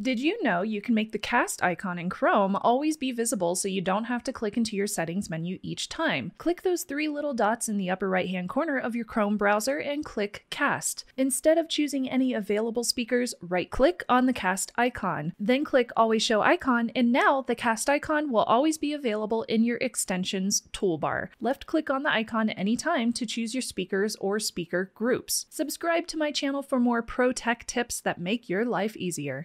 Did you know you can make the cast icon in Chrome always be visible so you don't have to click into your settings menu each time? Click those three little dots in the upper right hand corner of your Chrome browser and click Cast. Instead of choosing any available speakers, right click on the cast icon. Then click Always Show Icon, and now the cast icon will always be available in your extensions toolbar. Left click on the icon anytime to choose your speakers or speaker groups. Subscribe to my channel for more pro tech tips that make your life easier.